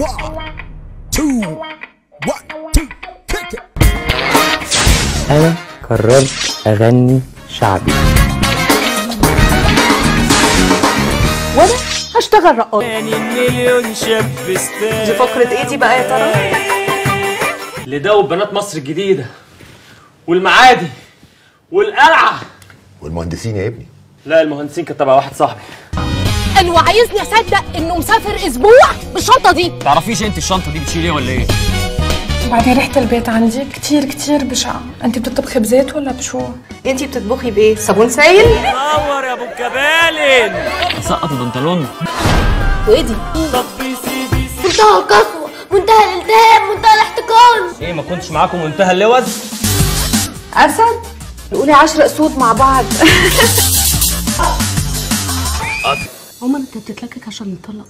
One, two, one, two, kick it. أنا قررت أغني شعبي وأنا هشتغل رقاص مليون شاب دي فقرة إيه دي بقى يا ترى؟ لدو بنات مصر الجديدة والمعادي والقلعة والمهندسين يا ابني لا المهندسين كانت تبع واحد صاحبي انه عايزني اصدق انه مسافر أسبوع بالشنطة دي تعرفيش انت الشنطة دي بتشيل إيه ولا إيه؟ وبعدين ريحة البيت عندي كتير كتير بشعة انت بتطبخي بزيت ولا بشو؟ انتي بتطبخي بإيه؟ صابون سايل؟ نور يا أبو الكبالن سقط البنطلون وايه دي منتهى القسوة منتهى الالتهاب منتهى الاحتقان إيه ما كنتش معاكم منتهى اللوز؟ أسد؟ نقولي عشر أسود مع بعض عمر انت بتتلكك عشان نطلق.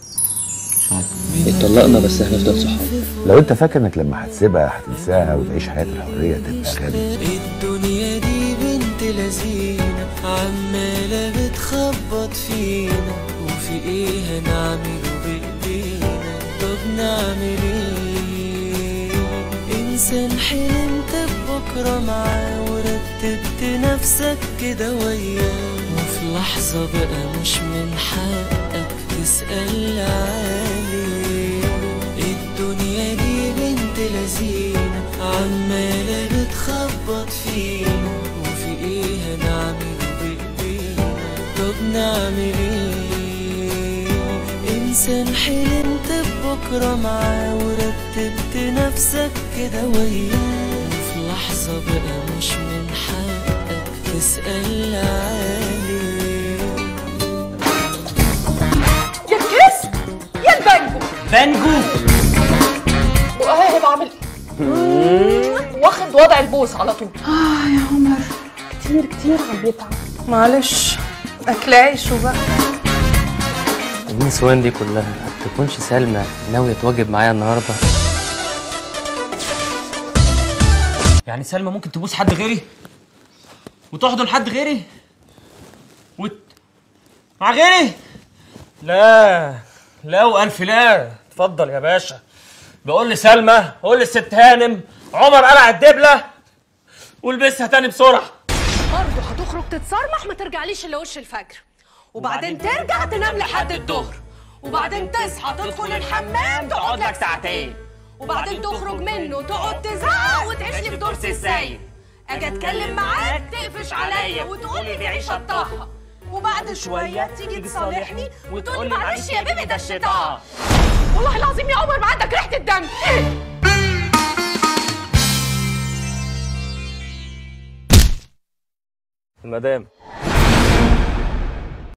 اتطلقنا بس هنفضل صحاب لو انت فاكر انك لما هتسيبها هتنساها وتعيش حياة الحرية تبقى غبي الدنيا دي بنت لذينة عمالة بتخبط فينا. وفي إيه هنعمله بإيدينا؟ طب نعمل إيه؟ انسان حلمت بكرة معاه. ورتبت نفسك كده وياه. وفي لحظة بقى مش من حقك تسأل عليه. الدنيا دي بنت لذينة عمالة بتخبط فينا وفي إيه هنعمله بايدينا طب نعمل إيه؟ إنسان حلمت بكرة معاه ورتبت نفسك كده وياه وفي لحظة بقى مش من حقك تسأل عليه. بانجو وأهي هيبقى عامل إيه؟ واخد وضع البوس على طول. آه يا عمر. كتير كتير عم بيتعب. معلش. أكل عيش وبقى. النسوان دي كلها؟ تكونش سلمى ناوية تواجب معايا النهاردة. يعني سلمى ممكن تبوس حد غيري؟ وتحضن حد غيري؟ وت... مع غيري؟ لا. لا وألف لا. اتفضل يا باشا. بقول لسلمى قول للست هانم عمر قلع الدبلة والبسها تاني بسرعة. برضه هتخرج تتصرمح ما ترجعليش إلا وش الفجر. وبعدين ترجع تنام لحد الظهر. وبعدين تصحى تدخل الحمام تقعد لك ساعتين. وبعدين تخرج منه تقعد تزعق وتعيش لي في دور السيد أجي أتكلم معاك تقفش عليا وتقول لي دي عيشه طه وبعد شوية تيجي تصالحني وتقول لي معلش يا بيبي ده الشيطان والله العظيم يا عمر ما عندك ريحة الدم. المدام.